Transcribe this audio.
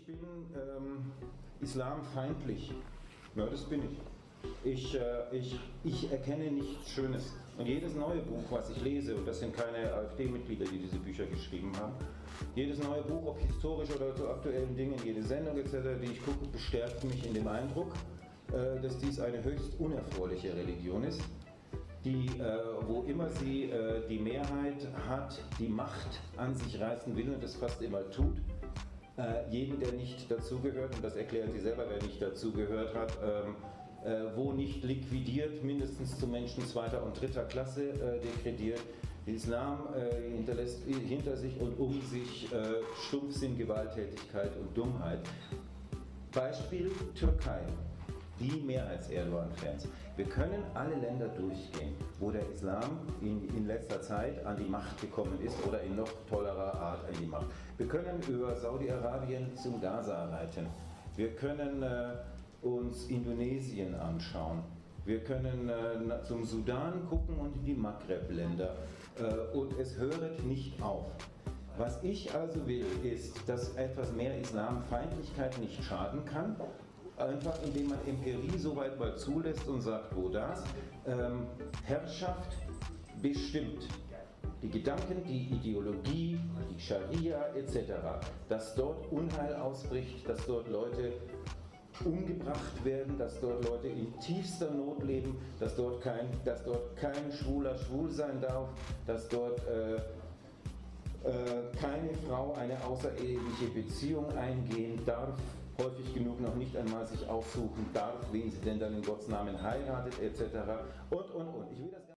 ich bin ähm, islamfeindlich. Ja, das bin ich. Ich, äh, ich, ich erkenne nichts Schönes. Und jedes neue Buch, was ich lese, und das sind keine AfD-Mitglieder, die diese Bücher geschrieben haben, jedes neue Buch, ob historisch oder zu aktuellen Dingen, jede Sendung etc., die ich gucke, bestärkt mich in dem Eindruck, äh, dass dies eine höchst unerfreuliche Religion ist, die, äh, wo immer sie äh, die Mehrheit hat, die Macht an sich reißen will und das fast immer tut, äh, jeden, der nicht dazugehört, und das erklären Sie selber, wer nicht dazugehört hat, ähm, äh, wo nicht liquidiert, mindestens zu Menschen zweiter und dritter Klasse äh, degrediert. Der Islam äh, hinterlässt hinter sich und um sich äh, Stumpfsinn, Gewalttätigkeit und Dummheit. Beispiel Türkei die Mehrheits-Erdogan-Fans. Wir können alle Länder durchgehen, wo der Islam in, in letzter Zeit an die Macht gekommen ist oder in noch tollerer Art an die Macht. Wir können über Saudi-Arabien zum Gaza reiten. Wir können äh, uns Indonesien anschauen. Wir können äh, zum Sudan gucken und in die Maghreb-Länder. Äh, und es hört nicht auf. Was ich also will, ist, dass etwas mehr Islamfeindlichkeit nicht schaden kann einfach indem man Empirie so weit mal zulässt und sagt, wo das, ähm, Herrschaft bestimmt die Gedanken, die Ideologie, die Scharia etc., dass dort Unheil ausbricht, dass dort Leute umgebracht werden, dass dort Leute in tiefster Not leben, dass dort kein, dass dort kein Schwuler schwul sein darf, dass dort äh, äh, keine Frau eine außereheliche Beziehung eingehen darf, häufig genug noch nicht einmal sich aussuchen darf, wen sie denn dann in Gottes Namen heiratet, etc. Und, und, und. Ich will das